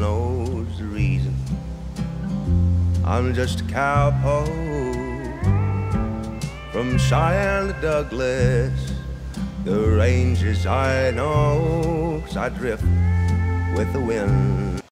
knows the reason. I'm just a cowpoke from Cheyenne to Douglas. The ranges I know, know, 'cause I drift with the wind.